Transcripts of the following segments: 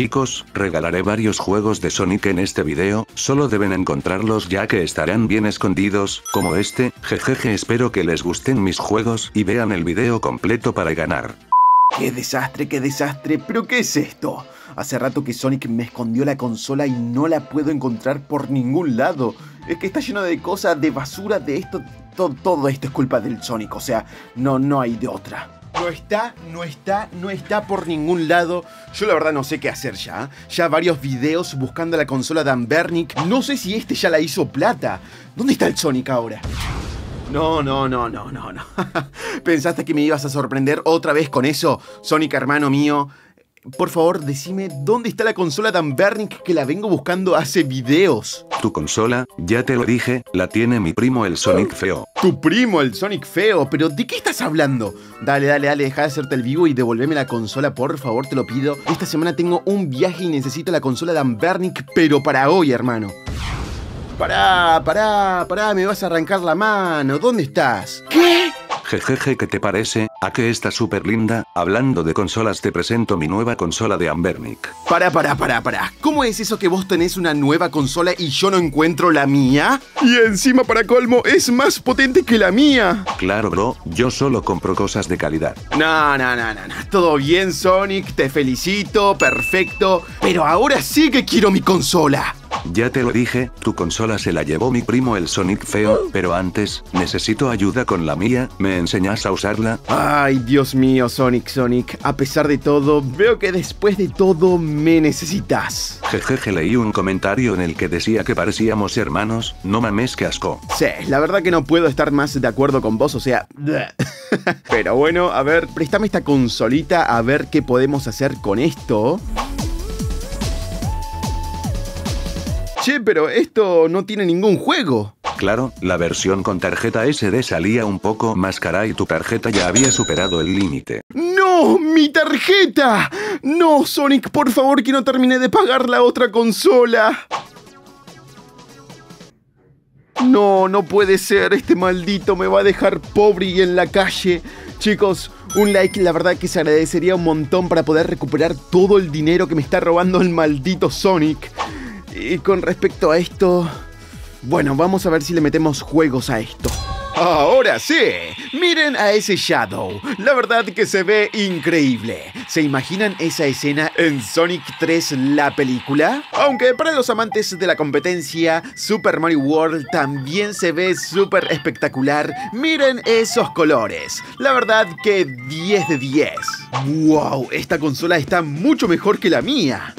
Chicos, regalaré varios juegos de Sonic en este video, solo deben encontrarlos ya que estarán bien escondidos, como este, jejeje espero que les gusten mis juegos y vean el video completo para ganar. ¡Qué desastre, qué desastre! ¿Pero qué es esto? Hace rato que Sonic me escondió la consola y no la puedo encontrar por ningún lado. Es que está lleno de cosas, de basura, de esto. Todo, esto es culpa del Sonic, o sea, no, no hay de otra. No está, no está, no está por ningún lado. Yo la verdad no sé qué hacer ya. Ya varios videos buscando la consola de Ambernic. No sé si este ya la hizo plata. ¿Dónde está el Sonic ahora? No, no, no, no, no, no. ¿Pensaste que me ibas a sorprender otra vez con eso? Sonic, hermano mío. Por favor, decime dónde está la consola de Ambernic que la vengo buscando hace videos. Tu consola, ya te lo dije, la tiene mi primo el Sonic feo. Tu primo, el Sonic feo, pero ¿de qué estás hablando? Dale, dale, dale, deja de hacerte el vivo y devolveme la consola, por favor, te lo pido. Esta semana tengo un viaje y necesito la consola de Ambernic, pero para hoy, hermano. Pará, pará, pará, me vas a arrancar la mano. ¿Dónde estás? ¿Qué? Jejeje, ¿qué te parece? ¿A que está súper linda? Hablando de consolas, te presento mi nueva consola de Ambernic. Pará, pará, pará, pará. ¿Cómo es eso que vos tenés una nueva consola y yo no encuentro la mía? Y encima, para colmo, es más potente que la mía. Claro, bro, yo solo compro cosas de calidad. No, no, no, no, no. Todo bien, Sonic, te felicito, perfecto. Pero ahora sí que quiero mi consola. Ya te lo dije, tu consola se la llevó mi primo el Sonic feo, pero antes, necesito ayuda con la mía, ¿me enseñas a usarla? Ay, Dios mío, Sonic, Sonic. A pesar de todo, veo que después de todo me necesitas. Jejeje, leí un comentario en el que decía que parecíamos hermanos, no mames que asco. Sí, la verdad que no puedo estar más de acuerdo con vos, o sea... Pero bueno, a ver, préstame esta consolita a ver qué podemos hacer con esto. Che, pero esto no tiene ningún juego. Claro, la versión con tarjeta SD salía un poco más cara y tu tarjeta ya había superado el límite. ¡No! ¡Mi tarjeta! No, Sonic, por favor que no termine de pagar la otra consola. No, no puede ser, este maldito me va a dejar pobre y en la calle. Chicos, un like la verdad que se agradecería un montón para poder recuperar todo el dinero que me está robando el maldito Sonic. Y con respecto a esto... Bueno, vamos a ver si le metemos juegos a esto. Ahora sí, miren a ese Shadow. La verdad que se ve increíble. ¿Se imaginan esa escena en Sonic 3 la película? Aunque para los amantes de la competencia, Super Mario World también se ve súper espectacular. Miren esos colores. La verdad que 10 de 10. ¡Wow! Esta consola está mucho mejor que la mía.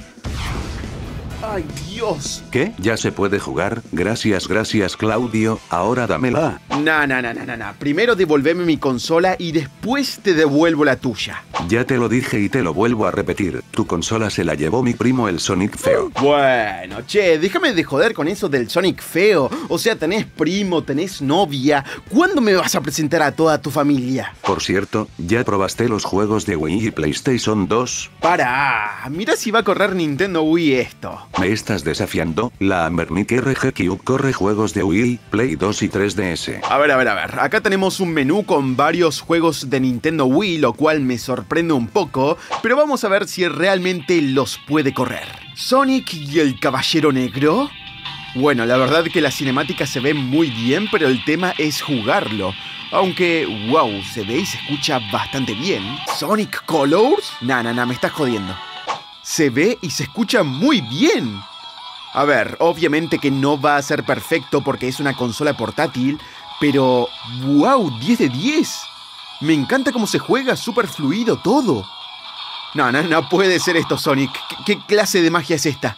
¡Ay, Dios! ¿Qué? ¿Ya se puede jugar? Gracias, gracias, Claudio. Ahora dámela. No, no, no, no, no, no. Primero devolveme mi consola y después te devuelvo la tuya. Ya te lo dije y te lo vuelvo a repetir. Tu consola se la llevó mi primo el Sonic feo. Bueno, che, déjame de joder con eso del Sonic feo. O sea, tenés primo, tenés novia. ¿Cuándo me vas a presentar a toda tu familia? Por cierto, ¿ya probaste los juegos de Wii y PlayStation 2? Para, mira si va a correr Nintendo Wii esto. ¿Me estás desafiando? La Ambernic RG Cube corre juegos de Wii, Play 2 y 3DS. A ver, a ver, a ver. Acá tenemos un menú con varios juegos de Nintendo Wii, lo cual me sorprende un poco, pero vamos a ver si realmente los puede correr. Sonic y el Caballero Negro. Bueno, la verdad que la cinemática se ve muy bien, pero el tema es jugarlo. Aunque, wow, se ve y se escucha bastante bien. ¿Sonic Colors? Nah, nah, nah, me estás jodiendo se ve y se escucha muy bien. A ver, obviamente que no va a ser perfecto porque es una consola portátil, pero wow, 10 de 10. Me encanta cómo se juega, súper fluido todo. No, no, no puede ser esto, Sonic. ¿Qué, ¿Qué, clase de magia es esta?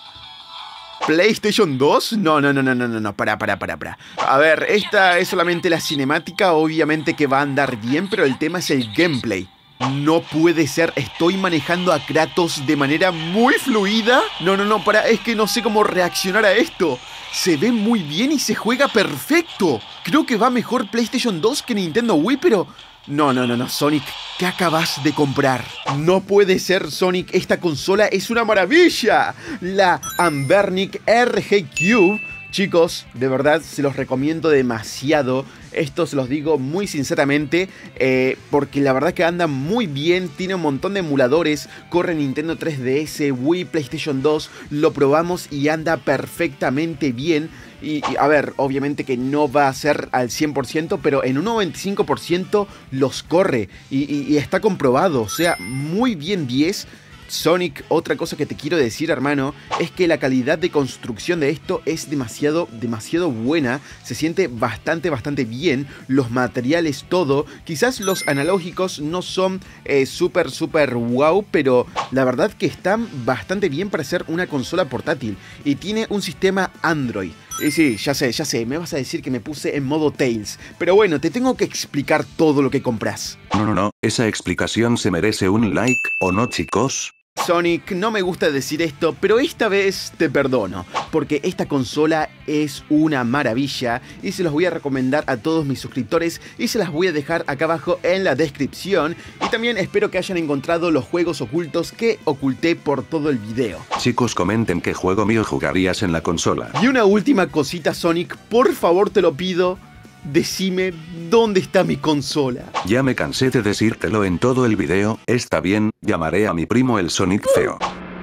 ¿PlayStation 2? No, no, no, no, no, no, no, para, para, para, para. A ver, esta es solamente la cinemática, obviamente que va a andar bien, pero el tema es el gameplay. No puede ser, estoy manejando a Kratos de manera muy fluida. No, no, no, para, es que no sé cómo reaccionar a esto. Se ve muy bien y se juega perfecto. Creo que va mejor PlayStation 2 que Nintendo Wii, pero... No, no, no, no, Sonic, ¿qué acabas de comprar? No puede ser, Sonic, esta consola es una maravilla. La Ambernic RG Cube Chicos, de verdad se los recomiendo demasiado. Esto se los digo muy sinceramente, eh, porque la verdad que anda muy bien, tiene un montón de emuladores, corre Nintendo 3DS, Wii, PlayStation 2, lo probamos y anda perfectamente bien. Y, a ver, obviamente que no va a ser al 100%, pero en un 95% los corre y, y está comprobado, o sea, muy bien 10 Sonic, otra cosa que te quiero decir, hermano, es que la calidad de construcción de esto es demasiado, demasiado buena. Se siente bastante, bastante bien. Los materiales, todo. Quizás los analógicos no son eh, súper, súper wow, pero la verdad que están bastante bien para ser una consola portátil. Y tiene un sistema Android. Y sí, ya sé, ya sé, me vas a decir que me puse en modo Tails. Pero bueno, te tengo que explicar todo lo que compras. No, no, no, esa explicación se merece un like, ¿o no chicos? Sonic, no me gusta decir esto, pero esta vez te perdono, porque esta consola es una maravilla y se los voy a recomendar a todos mis suscriptores y se las voy a dejar acá abajo en la descripción y también espero que hayan encontrado los juegos ocultos que oculté por todo el video. Chicos comenten qué juego mío jugarías en la consola. Y una última cosita Sonic, por favor te lo pido, decime dónde está mi consola. Ya me cansé de decírtelo en todo el video, está bien, llamaré a mi primo el Sonic feo.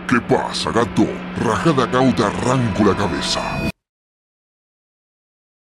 ¿Qué pasa, gato? Rajada cauta arranco la cabeza.